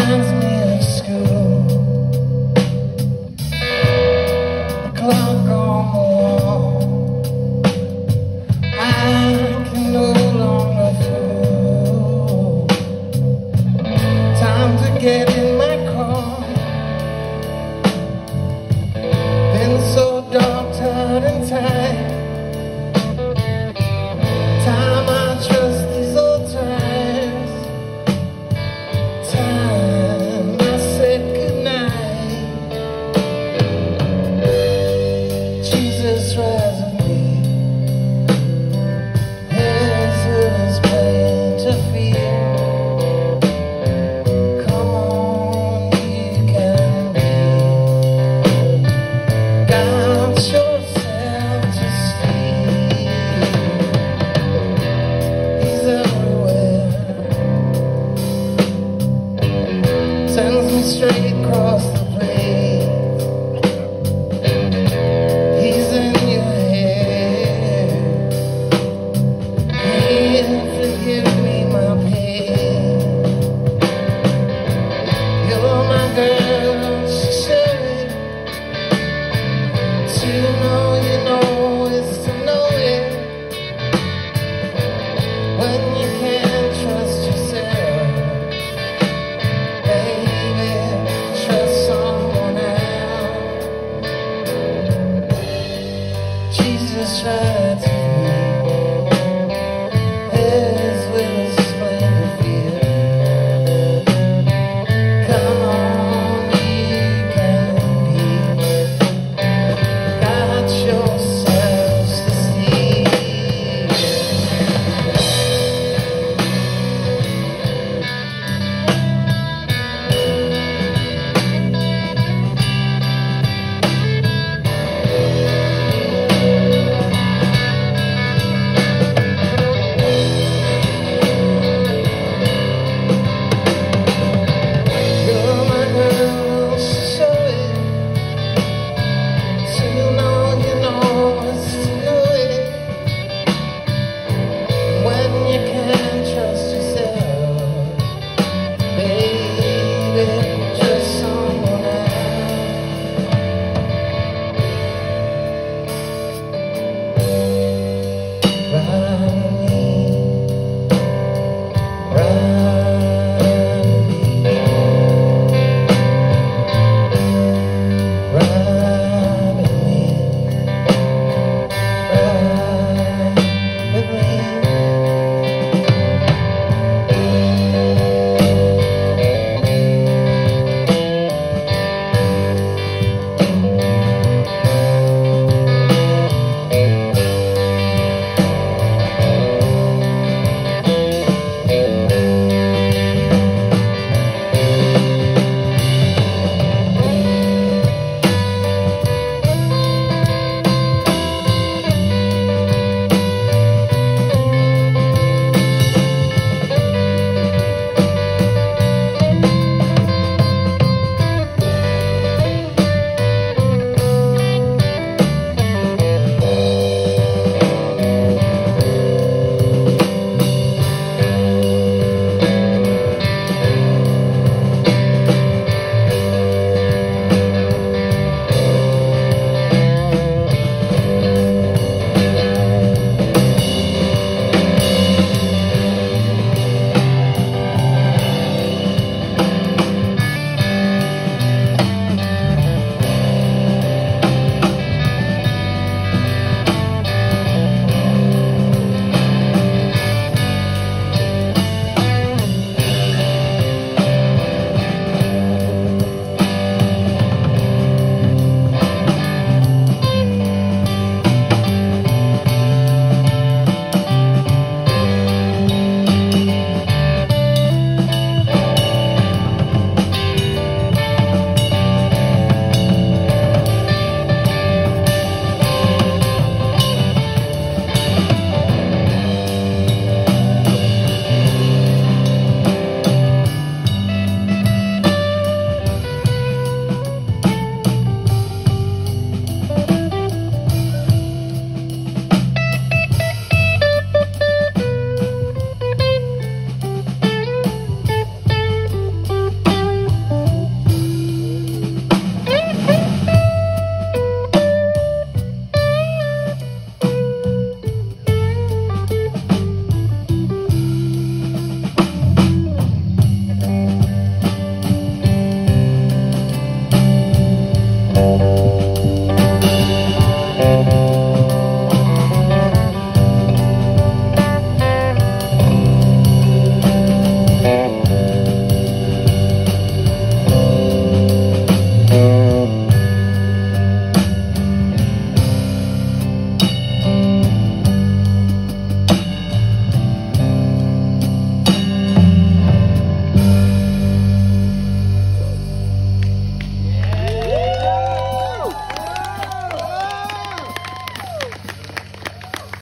reminds me